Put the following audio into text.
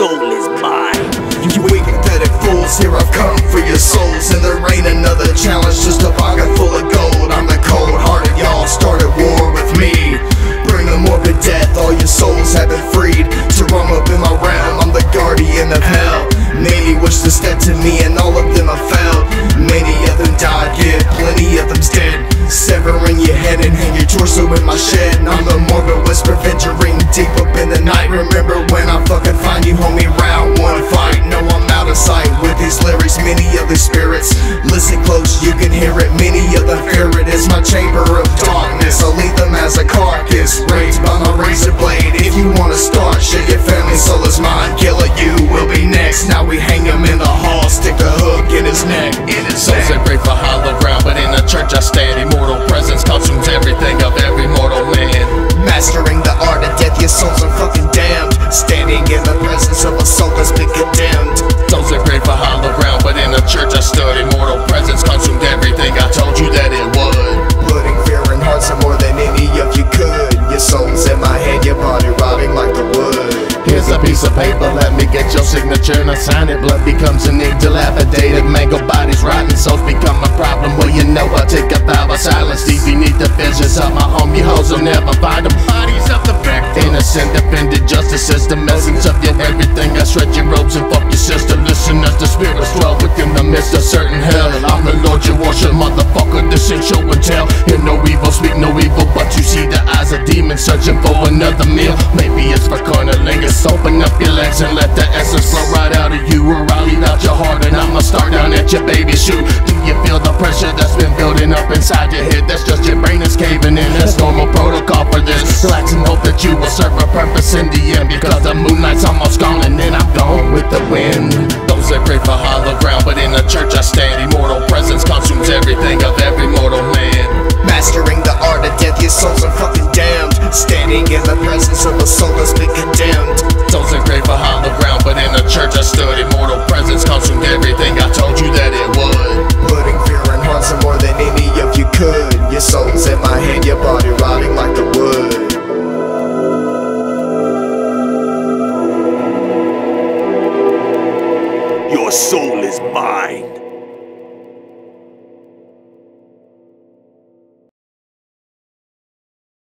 soul is mine. You weak pathetic fools, here I've come for your souls And there ain't another challenge, just a pocket full of gold. I'm the cold hearted, y'all started war with me. Bring the morbid death, all your souls have been freed. To roam up in my realm, I'm the guardian of hell. Many wish to step to me and soul is mine, get your signature and I sign it. Blood becomes an ink, dilapidated, mangled bodies, rotten souls become a problem. Well, you know I take a vow of silence deep beneath the visions of my. You hoes will never find them. Bodies of the victim, innocent, defended justice system. Essence of your everything. I shred your robes and fuck your sister. Listen as the spirits dwell within the midst of certain hell. I'm the Lord you worship, motherfucker. Your heart and I'ma start down at your baby shoe. Do you feel the pressure that's been building up inside your head? That's just your brain is caving in. That's normal protocol for this. Relax and hope that you will serve a purpose in the end, because the moonlight's almost gone and then I'm gone with the wind. Those that pray for hollow ground, but in the church I stand. Immortal presence consumes everything of every mortal man. Mastering the art of death, your souls are fucking damned Standing in the presence of a soul that's been condemned Your soul is mine.